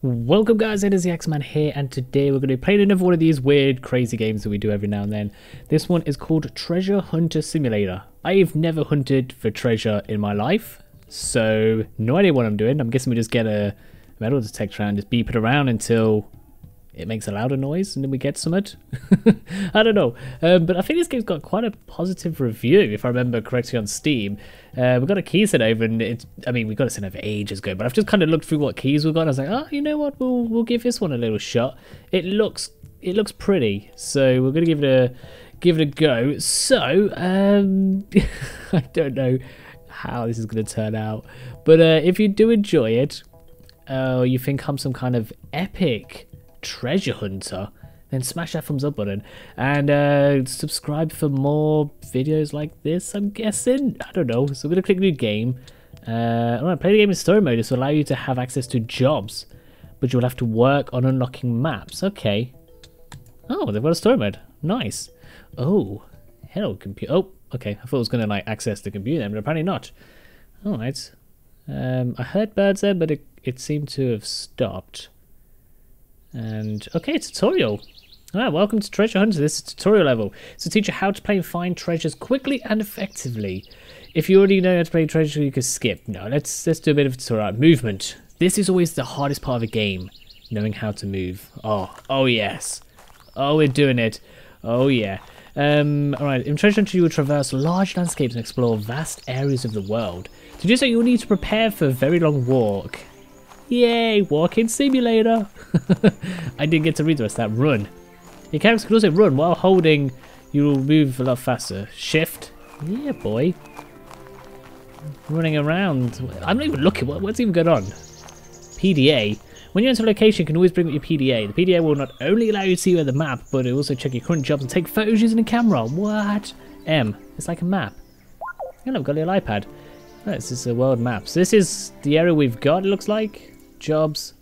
Welcome guys, it is the AxeMan here and today we're going to be playing another one of these weird crazy games that we do every now and then. This one is called Treasure Hunter Simulator. I've never hunted for treasure in my life, so no idea what I'm doing. I'm guessing we just get a metal detector and just beep it around until it makes a louder noise and then we get some it. I don't know. Um, but I think this game's got quite a positive review, if I remember correctly, on Steam. Uh, we got a key sent over, and it's, I mean, we got it sent over ages ago, but I've just kind of looked through what keys we've got. And I was like, oh, you know what? We'll, we'll give this one a little shot. It looks it looks pretty, so we're going to give it a give it a go. So, um, I don't know how this is going to turn out, but uh, if you do enjoy it, uh, you think I'm some kind of epic treasure hunter, then smash that thumbs up button and uh, subscribe for more videos like this, I'm guessing. I don't know. So I'm going to click new game. Uh, Alright, play the game in story mode. This will allow you to have access to jobs, but you'll have to work on unlocking maps. Okay. Oh, they've got a story mode. Nice. Oh, hello, computer. Oh, okay. I thought I was going to like access the computer, but apparently not. Alright. Um, I heard birds there, but it, it seemed to have stopped. And okay, tutorial. Ah, welcome to Treasure Hunter. This is tutorial level. It's to teach you how to play and find treasures quickly and effectively. If you already know how to play treasure, you can skip. No, let's let's do a bit of tutorial. Movement. This is always the hardest part of a game, knowing how to move. Oh, oh yes. Oh, we're doing it. Oh yeah. Um, alright, in Treasure Hunter you will traverse large landscapes and explore vast areas of the world. To do so you will need to prepare for a very long walk Yay, walking simulator. I didn't get to of that. Run. Character can also run while holding. You will move a lot faster. Shift. Yeah, boy. Running around. I'm not even looking. What, what's even going on? PDA. When you enter a location, you can always bring up your PDA. The PDA will not only allow you to see where the map, but it will also check your current jobs and take photos using a camera. What? M. It's like a map. And I've got a little iPad. Oh, this is a world map. So this is the area we've got, it looks like jobs,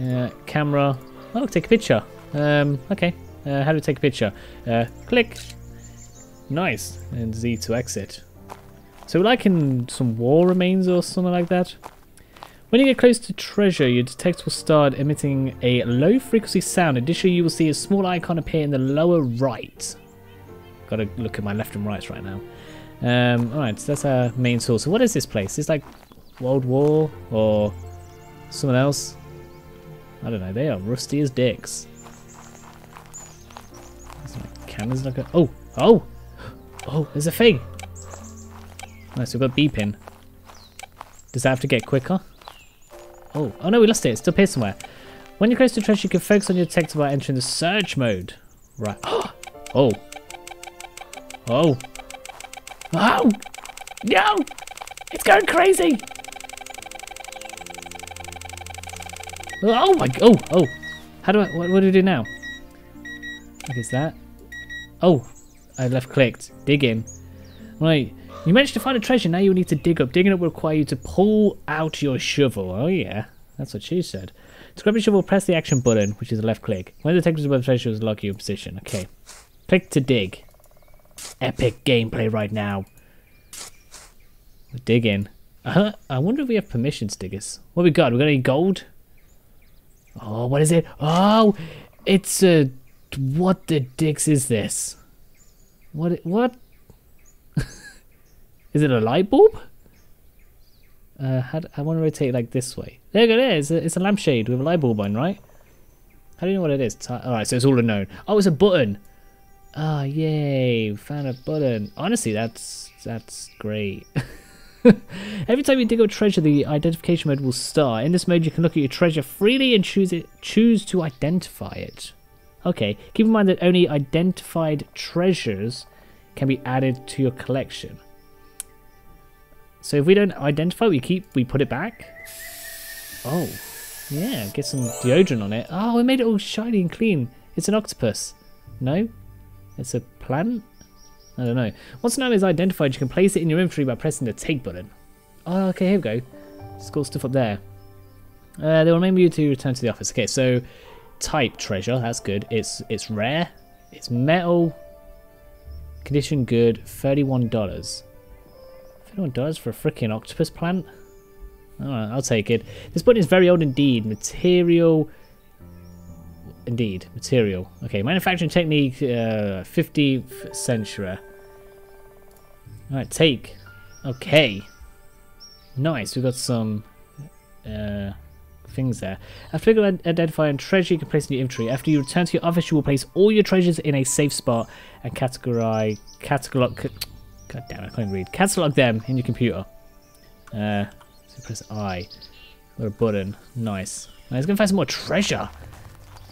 uh, camera. Oh, take a picture. Um, okay, uh, how do we take a picture? Uh, click. Nice. And Z to exit. So like in some war remains or something like that. When you get close to treasure, your detector will start emitting a low frequency sound. Additionally, you will see a small icon appear in the lower right. Gotta look at my left and right right now. Um, Alright, so that's our main source. So what is this place? It's like World War or Someone else? I don't know, they are rusty as dicks. Camera's like a... Oh! Oh! Oh, there's a thing! Nice, we've got beeping. Does that have to get quicker? Oh, oh no, we lost it. It's still here somewhere. When you're close to treasure, you can focus on your detector by entering the search mode. Right. oh. Oh. Oh! No! It's going crazy! Oh my, oh, oh. How do I, what, what do I do now? What is that? Oh, I left clicked. Dig in. Right, you managed to find a treasure, now you need to dig up. Digging up will require you to pull out your shovel. Oh yeah, that's what she said. To grab your shovel, press the action button, which is a left click. When the detectors above the treasure will lock you in position. Okay. Click to dig. Epic gameplay right now. Dig in. Uh -huh. I wonder if we have permissions, diggers. What we got? We got any gold? Oh, what is it? Oh, it's a... What the dicks is this? What? What? is it a light bulb? Uh, how, I want to rotate like this way. There it is. It's a, lampshade with a light bulb on, right? How do you know what it is? Alright, so it's all unknown. Oh, it's a button. Ah, oh, yay. Found a button. Honestly, that's that's great. Every time you dig up treasure, the identification mode will start. In this mode, you can look at your treasure freely and choose it. Choose to identify it. Okay, keep in mind that only identified treasures can be added to your collection. So if we don't identify, we keep, we put it back. Oh, yeah, get some deodorant on it. Oh, we made it all shiny and clean. It's an octopus. No, it's a plant. I don't know. Once an item is identified, you can place it in your inventory by pressing the take button. Oh, okay, here we go. It's got stuff up there. Uh, they will enable you to return to the office. Okay, so type treasure, that's good. It's it's rare. It's metal. Condition good, $31. $31 for a freaking octopus plant? Alright, I'll take it. This button is very old indeed. Material... Indeed, material. Okay, manufacturing technique, uh, 15th century. Alright, take. Okay. Nice, we've got some uh, things there. After you identify a treasure you can place in your inventory. After you return to your office, you will place all your treasures in a safe spot and categorize, catalog, god damn it, I can't read, catalog them in your computer. Uh, so press I. Got a button. Nice. Now let's go find some more treasure.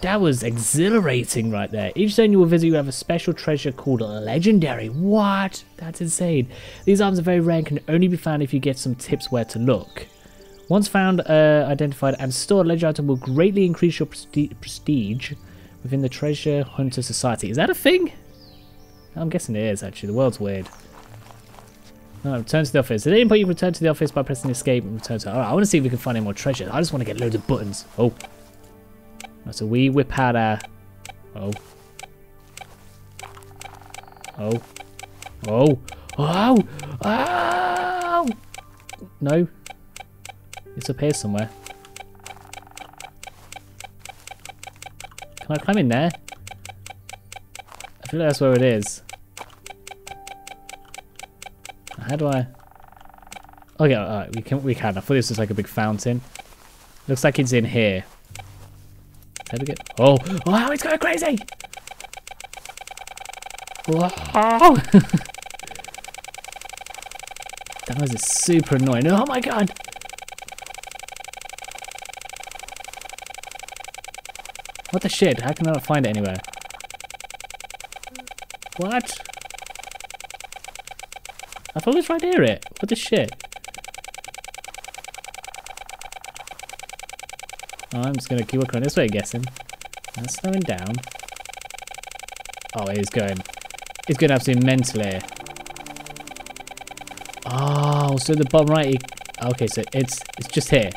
That was exhilarating right there. Each zone you will visit, you have a special treasure called Legendary. What? That's insane. These items are very rare and can only be found if you get some tips where to look. Once found, uh, identified, and stored, Legendary item will greatly increase your prestige within the Treasure Hunter Society. Is that a thing? I'm guessing it is, actually. The world's weird. Oh, return to the office. At any point, you return to the office by pressing escape and return to... Alright, I want to see if we can find any more treasure. I just want to get loads of buttons. Oh. So we whip out our... Oh. Oh. Oh. Oh! Oh! No. It's up here somewhere. Can I climb in there? I feel like that's where it is. How do I... Okay, alright, we can we can. I thought this was like a big fountain. Looks like it's in here. Do we get... Oh! Wow, it's going crazy! Wow! that was super annoying. Oh my god! What the shit? How can I not find it anywhere? What? I thought it was right near it. What the shit? I'm just gonna keep working on this way, guessing. That's slowing down. Oh, he's going. He's going absolutely mental here. Oh, so the bottom right. Okay, so it's it's just here.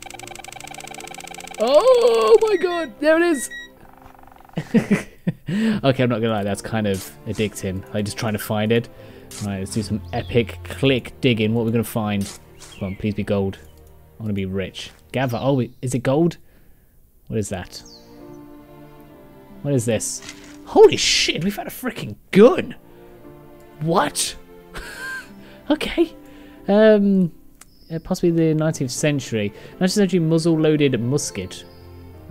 Oh my god, there it is. okay, I'm not gonna lie, that's kind of addicting. Like just trying to find it. Right, let's do some epic click digging. What are we gonna find? Come on, please be gold. I want to be rich. Gather. Oh, is it gold? What is that? What is this? Holy shit, we found a freaking gun! What? okay. Um, possibly the 19th century. 19th century muzzle-loaded musket.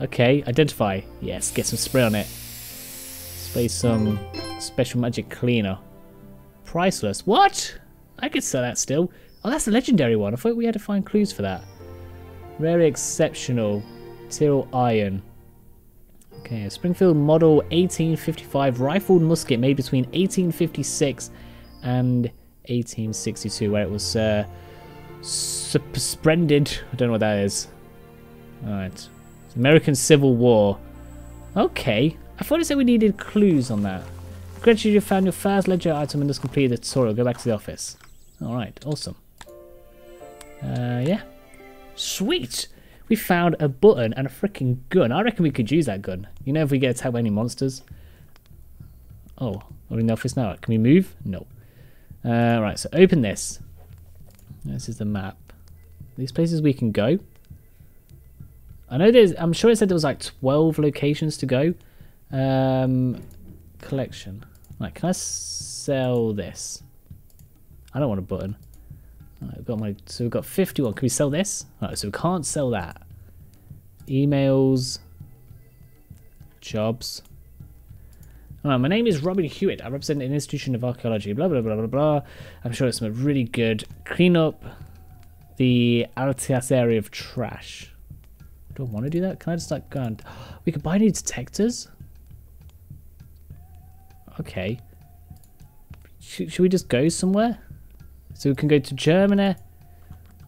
Okay, identify. Yes, get some spray on it. Spray some special magic cleaner. Priceless. What? I could sell that still. Oh, that's a legendary one. I thought we had to find clues for that. Very exceptional. Tyrrell Iron. Okay, Springfield Model 1855 rifled musket made between 1856 and 1862, where it was uh, suspended. I don't know what that is. Alright. American Civil War. Okay. I thought it said we needed clues on that. Congratulations, you found your first ledger item and just completed the tutorial. Go back to the office. Alright, awesome. Uh, yeah. Sweet! We found a button and a freaking gun. I reckon we could use that gun. You know if we get attacked by any monsters. Oh, we're in the office now. Can we move? No. Uh, right, so open this. This is the map. These places we can go. I know there's, I'm sure it said there was like 12 locations to go. Um, collection. Right, can I sell this? I don't want a button. Right, got my so we've got 51. Can we sell this? Right, so we can't sell that. Emails, jobs. Alright, my name is Robin Hewitt. I represent an institution of archaeology. Blah blah blah blah blah. I'm sure it's really good. Clean up the Altias area of trash. Do I want to do that? Can I just like go and we could buy new detectors? Okay. Should, should we just go somewhere? So we can go to Germany,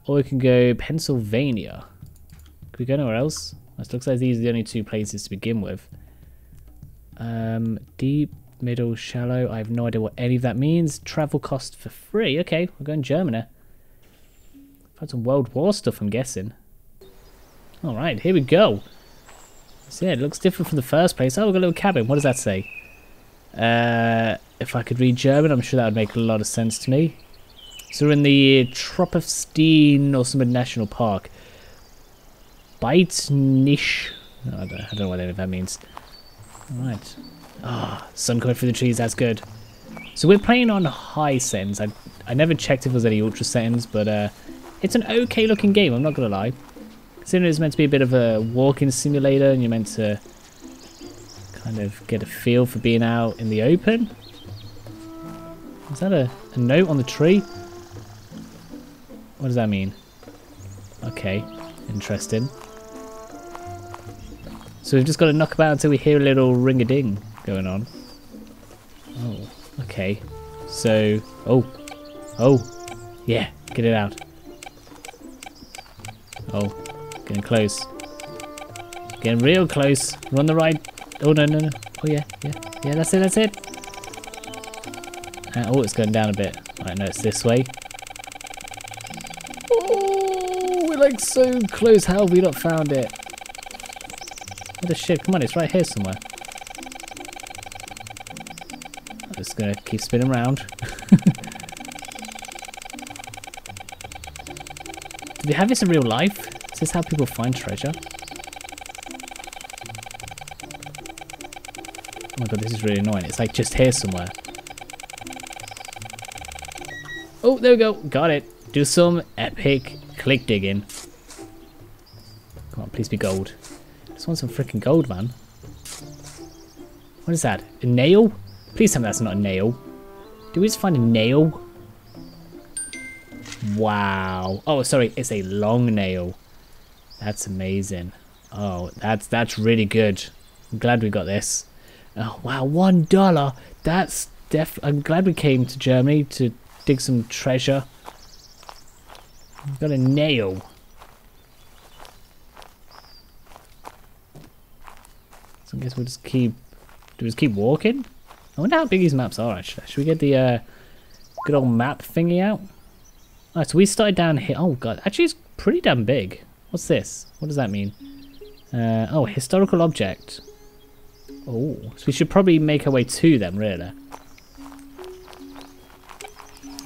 or we can go Pennsylvania. We go anywhere else? It looks like these are the only two places to begin with. Um, deep, middle, shallow. I have no idea what any of that means. Travel cost for free. Okay, we're going Germany. Found some World War stuff, I'm guessing. Alright, here we go. So yeah, it looks different from the first place. Oh, we've got a little cabin. What does that say? Uh, if I could read German, I'm sure that would make a lot of sense to me. So we're in the Tropfstein or some National Park. Bite niche. No, I, don't, I don't know what any of that means. Alright. Ah, oh, sun coming through the trees, that's good. So we're playing on high settings. I, I never checked if there was any ultra settings, but uh, it's an okay looking game, I'm not going to lie. Considering it's meant to be a bit of a walking simulator and you're meant to kind of get a feel for being out in the open. Is that a, a note on the tree? What does that mean? Okay, interesting. So we've just got to knock about until we hear a little ring-a-ding going on. Oh, okay. So, oh, oh, yeah, get it out. Oh, getting close. Getting real close. We're on the right. Oh, no, no, no. Oh, yeah, yeah, yeah, that's it, that's it. Uh, oh, it's going down a bit. Right, no, it's this way. Oh, we're like so close. How have we not found it? The shit? Come on, it's right here somewhere. I'm just gonna keep spinning around. Do they have this in real life? Is this how people find treasure? Oh my god, this is really annoying. It's like just here somewhere. Oh, there we go. Got it. Do some epic click digging. Come on, please be gold just want some freaking gold, man. What is that? A nail? Please tell me that's not a nail. Do we just find a nail? Wow. Oh, sorry. It's a long nail. That's amazing. Oh, that's that's really good. I'm glad we got this. Oh, wow. One dollar. That's def. I'm glad we came to Germany to dig some treasure. Got a nail. So I guess we'll just keep... Do we just keep walking? I wonder how big these maps are, actually. Should we get the uh, good old map thingy out? Alright, so we started down here. Oh, God. Actually, it's pretty damn big. What's this? What does that mean? Uh, oh, historical object. Oh, so we should probably make our way to them, really.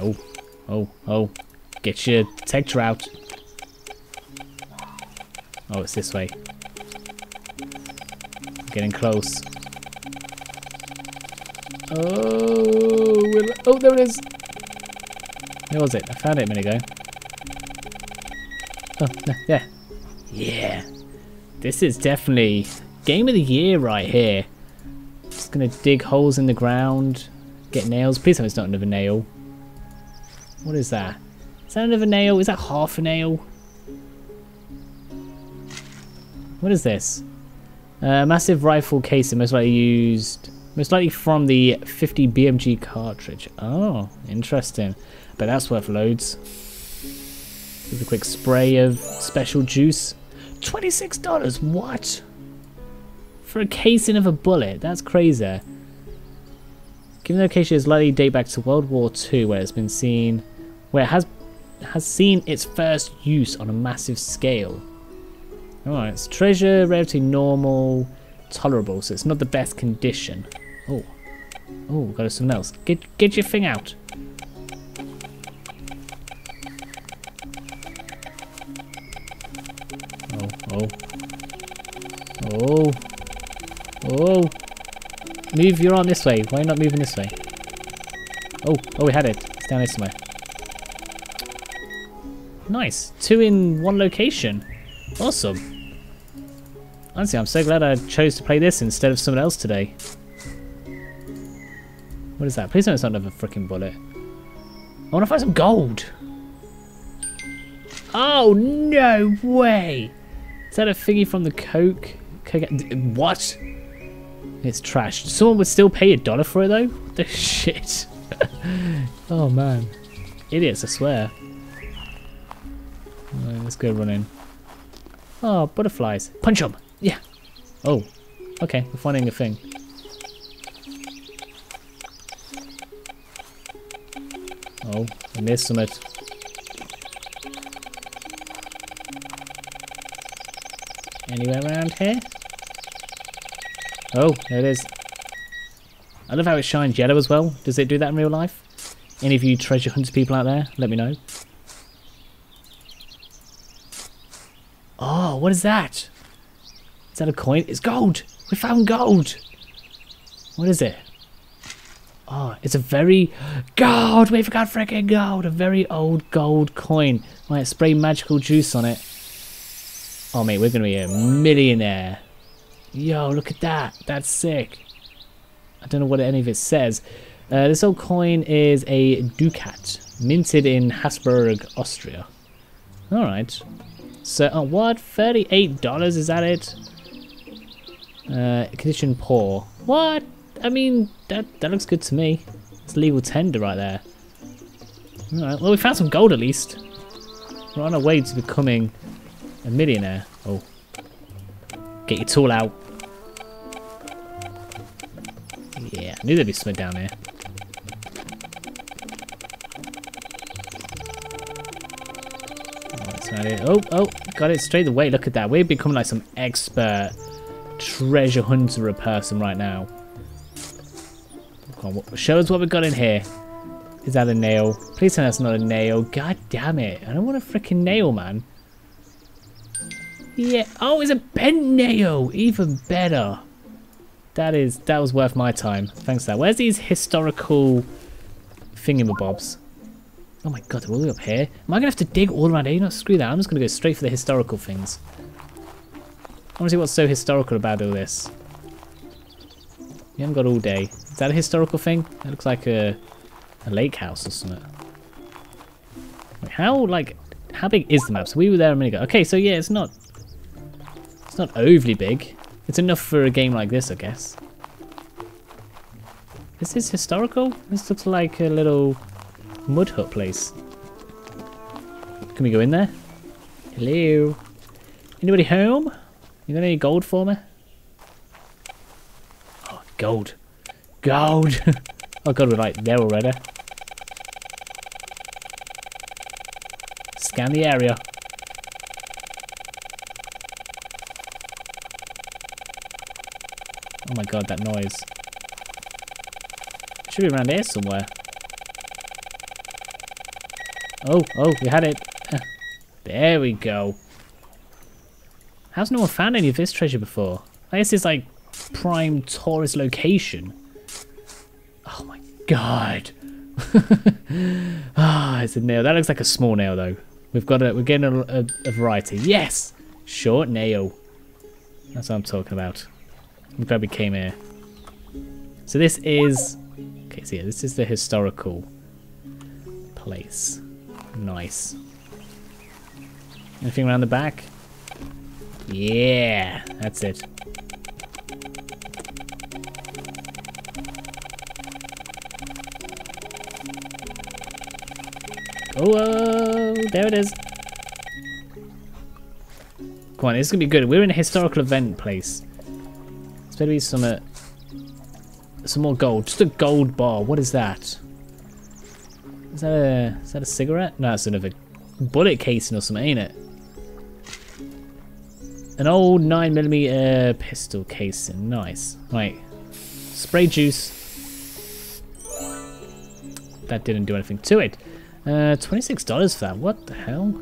Oh, oh, oh. Get your texture out. Oh, it's this way. Getting close. Oh, oh, there it is. Where was it? I found it a minute ago. Oh, yeah. Yeah. This is definitely game of the year right here. Just gonna dig holes in the ground, get nails. Please tell me it's not another nail. What is that? Is that another nail? Is that half a nail? What is this? Uh, massive rifle casing, most likely used, most likely from the 50 BMG cartridge. Oh, interesting. But that's worth loads. With a quick spray of special juice. $26, what? For a casing of a bullet, that's crazy. Given the location is likely date back to World War II, where it's been seen, where it has has seen its first use on a massive scale. Alright, it's treasure, relatively normal, tolerable, so it's not the best condition. Oh. Oh, got something else. Get get your thing out. Oh, oh. Oh. Oh. Move your arm this way. Why not moving this way? Oh, oh, we had it. It's down this way. Nice. Two in one location. Awesome. Honestly, I'm so glad I chose to play this instead of someone else today. What is that? Please don't it's not another freaking bullet. I want to find some gold. Oh, no way. Is that a thingy from the Coke? Coke what? It's trash. Someone would still pay a dollar for it, though? The shit? oh, man. Idiots, I swear. Right, let's go running. Oh, butterflies. Punch them. Yeah. Oh. Okay, we're finding a thing. Oh, I missed some it. Anywhere around here? Oh, there it is. I love how it shines yellow as well. Does it do that in real life? Any of you treasure hunters people out there, let me know. Oh, Oh, what is that? Is that a coin? It's gold! We found gold! What is it? Oh, it's a very gold. We've forgot freaking gold. A very old gold coin. Might spray magical juice on it. Oh mate, we're gonna be a millionaire. Yo, look at that. That's sick. I don't know what any of it says. Uh, this old coin is a ducat, minted in Habsburg, Austria. All right. So, uh, what? Thirty-eight dollars? Is that it? Uh, condition poor. What? I mean, that that looks good to me. It's legal tender right there. Alright, well we found some gold at least. We're on our way to becoming a millionaire. Oh. Get your tool out. Yeah, I knew there'd be something down here. Oh, oh, oh, got it straight away. Look at that. We're becoming like some expert treasure hunter a person right now. On, show us what we've got in here. Is that a nail? Please tell me that's not a nail. God damn it. I don't want a freaking nail, man. Yeah. Oh, it's a bent nail. Even better. That is, that was worth my time. Thanks for that. Where's these historical thingamabobs? Oh my god, they're all the way up here. Am I going to have to dig all around here? No, screw that. I'm just going to go straight for the historical things. I want to see what's so historical about all this. We haven't got all day. Is that a historical thing? That looks like a, a lake house or something. Wait, how, like, how big is the map? So we were there a minute ago. Okay, so yeah, it's not, it's not overly big. It's enough for a game like this, I guess. Is this historical? This looks like a little mud hut place. Can we go in there? Hello? Anybody home? You got any gold for me? Oh, gold. Gold! oh god, we're like there already. Scan the area. Oh my god, that noise. Should be around here somewhere. Oh, oh, we had it. There we go. How's no one found any of this treasure before? I guess it's like prime tourist location. Oh my god. Ah, it's a nail. That looks like a small nail though. We've got a, we're getting a, a, a variety. Yes! Short nail. That's what I'm talking about. I'm glad we came here. So this is... Okay, so yeah, this is the historical place. Nice. Anything around the back? Yeah, that's it. Oh, there it is. Come on, this is gonna be good. We're in a historical event place. It's better be some uh, some more gold. Just a gold bar. What is that? Is that a is that a cigarette? No, it's another bullet casing or something, ain't it? An old 9mm pistol casing. Nice. Right. Spray juice. That didn't do anything to it. Uh, $26 for that. What the hell?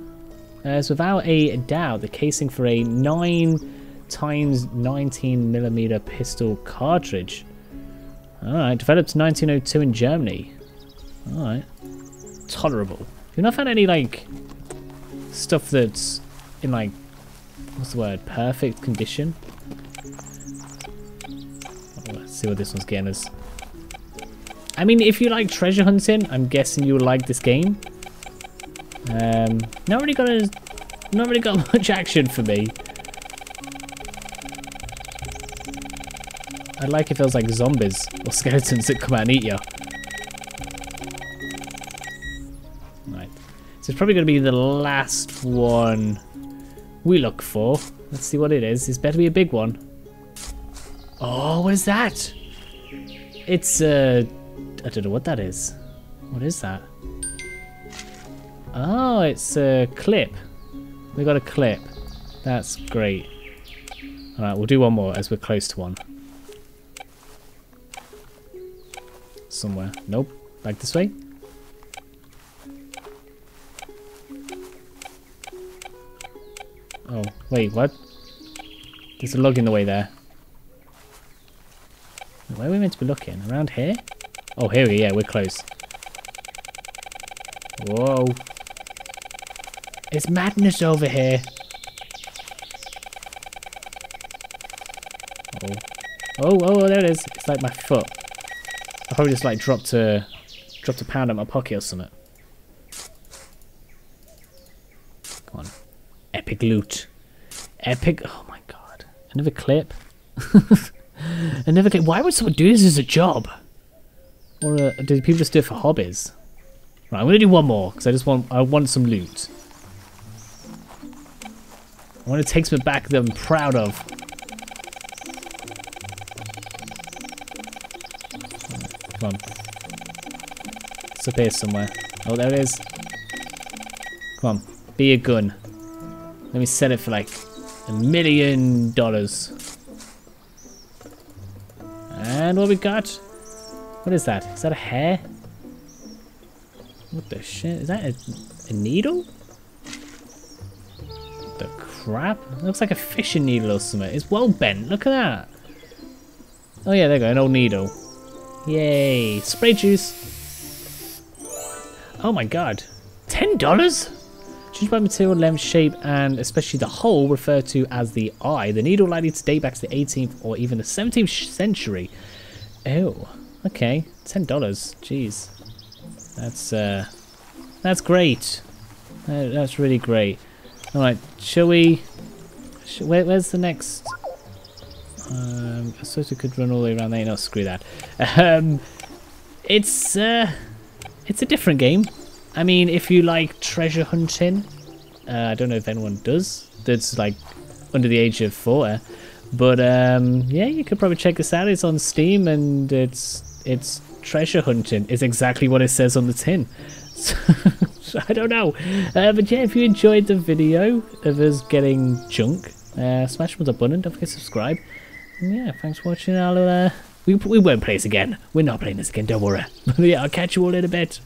Uh, it's without a doubt the casing for a 9 times 19mm pistol cartridge. Alright, developed 1902 in Germany. Alright. Tolerable. You've not found any, like, stuff that's in, like, what's the word? Perfect condition? Oh, let's see what this one's getting us. I mean, if you like treasure hunting, I'm guessing you will like this game. Um, not really got a, not really got much action for me. I'd like if there was like zombies or skeletons that come out and eat you. Right. So it's probably going to be the last one we look for. Let's see what it is. It's better be a big one. Oh, what is that? It's, uh, I don't know what that is. What is that? Oh, it's a clip. We got a clip. That's great. Alright, we'll do one more as we're close to one. Somewhere. Nope. Back this way. Oh, wait, what? There's a log in the way there. Where are we meant to be looking? Around here? Oh, here we are. Yeah, we're close. Whoa. It's madness over here. Oh. Oh, oh, oh, there it is. It's like my foot. I probably just like dropped a dropped a pound in my pocket or something. Come on. Epic loot. Epic oh my god. Another clip. Another clip. Why would someone do this as a job? Or uh, do people just do it for hobbies? Right, I'm gonna do one more because I just want I want some loot. I want to take some back that I'm proud of. Come on. It's up here somewhere. Oh, there it is. Come on. Be a gun. Let me sell it for like a million dollars. And what we got? What is that? Is that a hair? What the shit? Is that a, a needle? What the crap? It looks like a fishing needle or something. It's well bent. Look at that. Oh yeah, there you go. An old needle. Yay. Spray juice. Oh my god. $10? Choose by material, length, shape, and especially the hole referred to as the eye. The needle likely to date back to the 18th or even the 17th century. Oh, okay. $10. Jeez. That's, uh, that's great. Uh, that's really great. Alright, shall we... Sh where, where's the next... Um, I suppose we could run all the way around there. No, screw that. Um, it's, uh, it's a different game. I mean, if you like treasure hunting, uh, I don't know if anyone does, that's like under the age of four. But um, yeah, you could probably check this out. It's on Steam and it's it's treasure hunting. It's exactly what it says on the tin. So, I don't know. Uh, but yeah, if you enjoyed the video of us getting junk, uh, smash the button. Don't forget to subscribe. And yeah, thanks for watching. I'll, uh, we, we won't play this again. We're not playing this again, don't worry. But yeah, I'll catch you all in a bit.